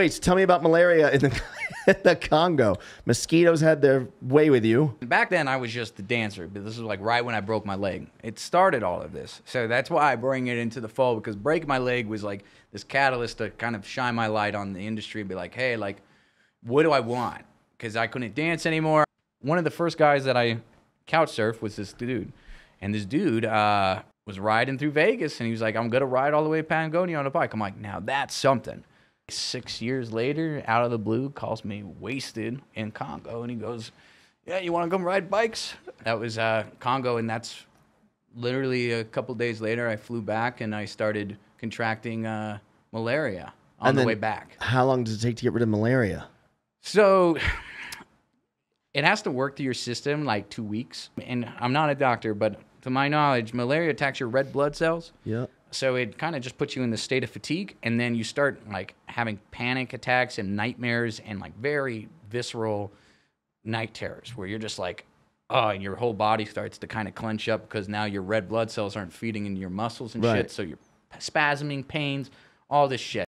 Wait, tell me about malaria in the, the Congo. Mosquitoes had their way with you. Back then, I was just the dancer, but this was like right when I broke my leg. It started all of this. So that's why I bring it into the fold because break my leg was like this catalyst to kind of shine my light on the industry and be like, hey, like, what do I want? Because I couldn't dance anymore. One of the first guys that I couch surfed was this dude. And this dude uh, was riding through Vegas and he was like, I'm going to ride all the way to Patagonia on a bike. I'm like, now that's something. Six years later, out of the blue, calls me wasted in Congo and he goes, Yeah, you want to come ride bikes? That was uh, Congo. And that's literally a couple days later, I flew back and I started contracting uh, malaria on And the way back. How long does it take to get rid of malaria? So it has to work through your system like two weeks. And I'm not a doctor, but to my knowledge, malaria attacks your red blood cells. Yeah. So it kind of just puts you in the state of fatigue, and then you start like having panic attacks and nightmares and like very visceral night terrors where you're just like, oh, and your whole body starts to kind of clench up because now your red blood cells aren't feeding into your muscles and Right. shit. So you're spasming, pains, all this shit.